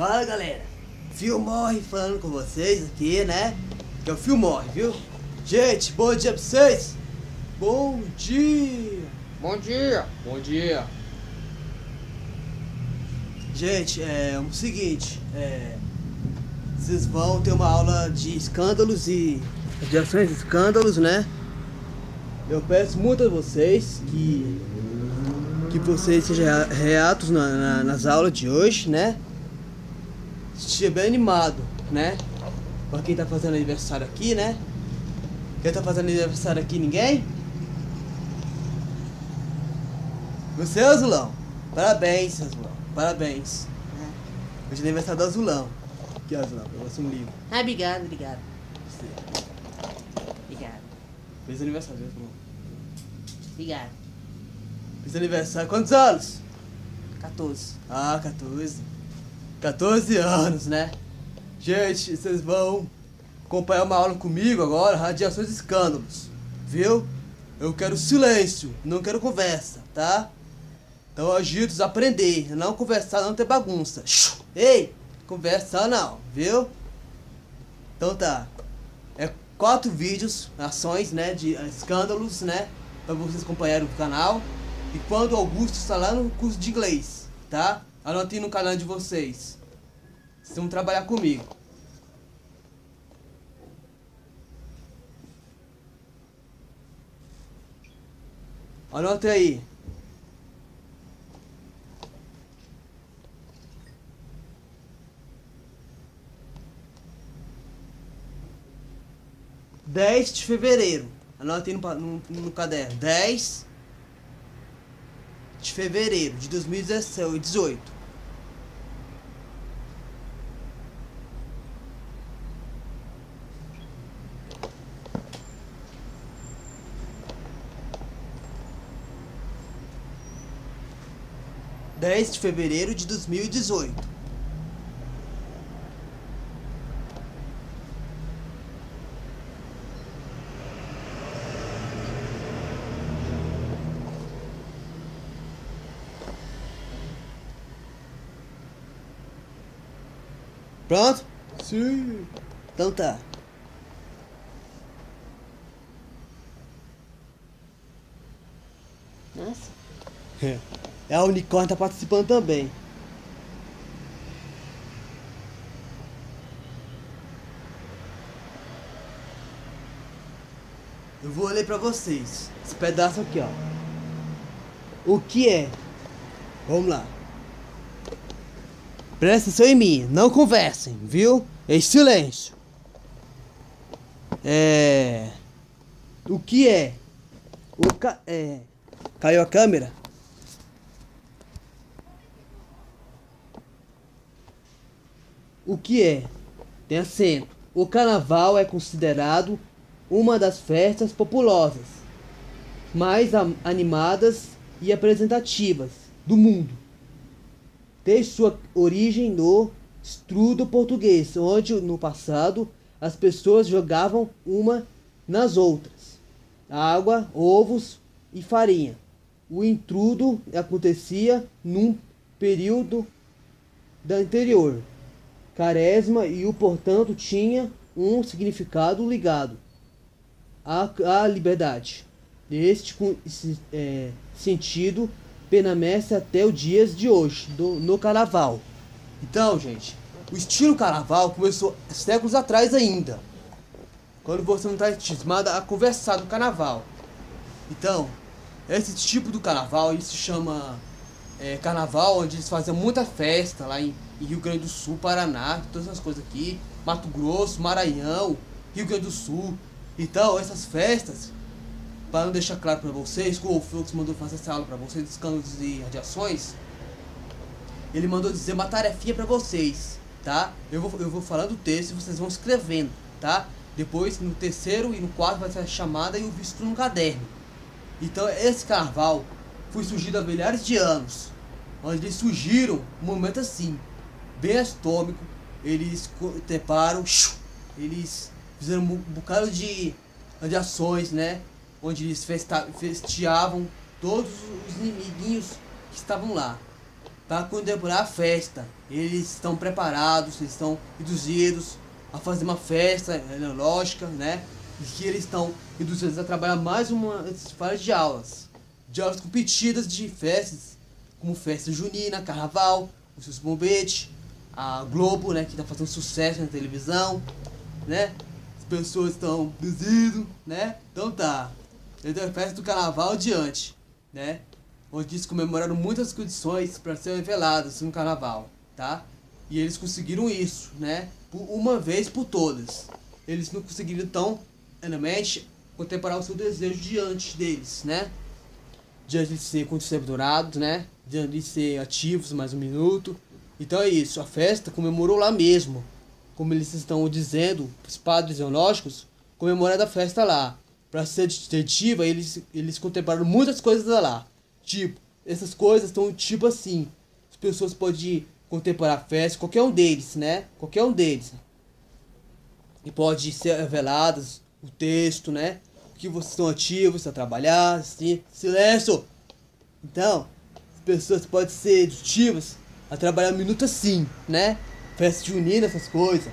Fala galera, Filmorre falando com vocês aqui, né? Que é o Filmorre, viu? Gente, bom dia pra vocês! Bom dia! Bom dia! Bom dia! Gente, é o seguinte, é, vocês vão ter uma aula de escândalos e de ações de escândalos, né? Eu peço muito a vocês que que vocês sejam reatos na, na, nas aulas de hoje, né? Esteja bem animado, né? Pra quem tá fazendo aniversário aqui, né? Quem tá fazendo aniversário aqui, ninguém? Você, Azulão? Parabéns, Azulão. Parabéns. Hoje é aniversário do Azulão. Aqui, Azulão, eu você um livro. Ah, obrigado, obrigado. Você. Obrigado. Feliz aniversário, Azulão. Obrigado. Feliz aniversário. Quantos anos? 14. Ah, 14. 14 anos, né? Gente, vocês vão acompanhar uma aula comigo agora, radiações e escândalos. Viu? Eu quero silêncio, não quero conversa, tá? Então agitos aprender, não conversar, não ter bagunça. Ei, conversar não, viu? Então tá. É quatro vídeos, ações, né, de escândalos, né, para vocês acompanharem o canal. E quando o Augusto está lá no curso de inglês, tá? Anotem no canal de vocês. Vocês vão trabalhar comigo. Anote aí. Dez de fevereiro. Anote aí no, no, no caderno. Dez de fevereiro de 2018. Dez de fevereiro de 2018. Pronto? Sim. Então tá. Nossa. É, a Unicórnio tá participando também. Eu vou ler pra vocês. Esse pedaço aqui, ó. O que é? Vamos lá. Presta atenção em mim, não conversem, viu? Em silêncio. É. O que é? O ca... é. Caiu a câmera? O que é? Tem acento. O carnaval é considerado uma das festas populosas mais animadas e apresentativas do mundo tem sua origem no estudo português, onde no passado as pessoas jogavam uma nas outras. Água, ovos e farinha. O intrudo acontecia num período da anterior. Caresma e o portanto tinha um significado ligado à, à liberdade. Este é, sentido permanece até os dias de hoje, do, no carnaval. Então, gente, o estilo carnaval começou séculos atrás ainda. Quando você não está acostumado a conversar do carnaval. Então, esse tipo do carnaval, ele se chama é, carnaval, onde eles fazem muita festa lá em, em, Rio Grande do Sul, Paraná, todas essas coisas aqui, Mato Grosso, Maranhão, Rio Grande do Sul. Então, essas festas para não deixar claro para vocês, que o Flux mandou fazer essa aula para vocês, dos escândalos e radiações, ele mandou dizer uma tarefinha para vocês, tá? Eu vou, eu vou falando o texto e vocês vão escrevendo, tá? Depois, no terceiro e no quarto, vai ser a chamada e o visto no caderno. Então, esse carnaval foi surgido há milhares de anos, onde eles surgiram um momento assim, bem astômico, eles treparam, eles fizeram um bocado de, de ações, né? onde eles festa festeavam todos os inimiguinhos que estavam lá. para contemplar a festa. Eles estão preparados, eles estão induzidos a fazer uma festa lógica, né? E que eles estão induzidos a trabalhar mais uma várias de aulas. De aulas competidas de festas, como festa junina, carnaval, os seus bombetes, a Globo, né, que está fazendo sucesso na televisão, né? As pessoas estão induzindo, né? Então tá. Então a festa do carnaval adiante, né? Onde eles comemoraram muitas condições para serem reveladas no carnaval, tá? E eles conseguiram isso, né? Por uma vez por todas. Eles não conseguiram tão, realmente, contemporar o seu desejo diante deles, né? Diante de ser contemplados, né? Diante de ser ativos mais um minuto. Então é isso, a festa comemorou lá mesmo. Como eles estão dizendo, os padres teológicos, comemorando a festa lá. Para ser detetiva, eles, eles contemplaram muitas coisas lá. Tipo, essas coisas estão tipo assim. As pessoas podem contemplar a festa, qualquer um deles, né? Qualquer um deles. E pode ser reveladas o texto, né? Que vocês estão ativos a trabalhar, assim. Silêncio! Então, as pessoas podem ser ativas a trabalhar um minuto assim, né? Festa junina, essas coisas.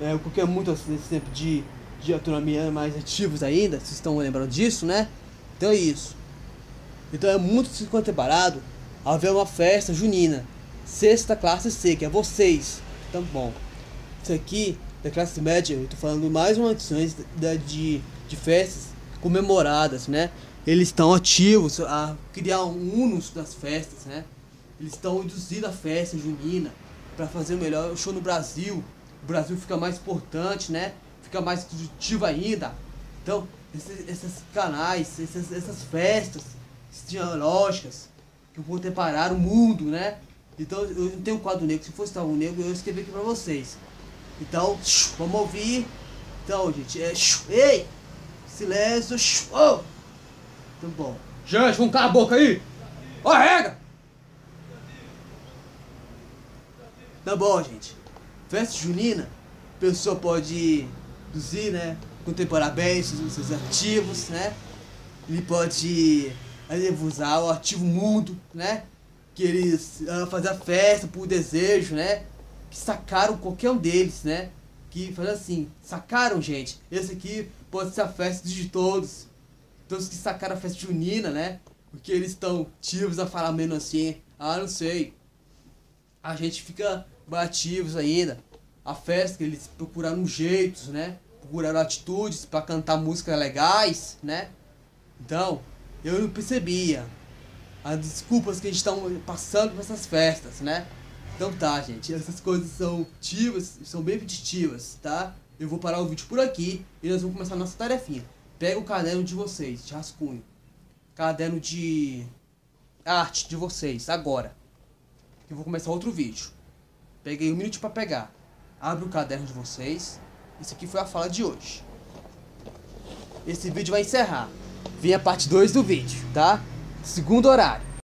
É, porque é muito assim, sempre de, de autonomia mais ativos ainda, vocês estão lembrando disso, né? Então é isso. Então é muito contemporado haver uma festa junina. Sexta classe C, que é vocês. Então, bom. Isso aqui, da classe média, eu tô falando mais uma edição de, de, de festas comemoradas, né? Eles estão ativos a criar um unos das festas, né? Eles estão induzindo a festa junina para fazer o melhor show no Brasil. O Brasil fica mais importante, né? Fica mais produtivo ainda. Então, esses, esses canais, essas, festas teológicas que vão preparar o mundo, né? Então, eu não tenho um quadro negro. Se fosse um negro, eu escrevi aqui para vocês. Então, vamos ouvir. Então, gente, é... Ei! Silêncio! Oh! Então, bom. Gente, vamos calar a boca aí! Ó regra! Tá bom, gente. Festa junina, a pessoa pode induzir, né? Contemporar bem seus, seus ativos, né? Ele pode usar o ativo mundo, né? Que eles uh, fazer a festa por desejo, né? Que sacaram qualquer um deles, né? Que faz assim, sacaram, gente. Esse aqui pode ser a festa de todos. Todos que sacaram a festa junina, né? Porque eles estão ativos a falar menos assim. Ah, não sei. A gente fica ativos ainda. A festa eles procuraram jeitos, né? Procuraram atitudes para cantar músicas legais, né? Então, eu não percebia as desculpas que a gente está passando com essas festas, né? Então tá, gente, essas coisas são ativas, são bem repetitivas, tá? Eu vou parar o vídeo por aqui e nós vamos começar a nossa tarefinha. Pega o caderno de vocês, de rascunho. Caderno de arte de vocês, agora. Eu vou começar outro vídeo. Peguei um minuto para pegar. Abre o caderno de vocês. Isso aqui foi a fala de hoje. Esse vídeo vai encerrar. Vem a parte 2 do vídeo, tá? Segundo horário.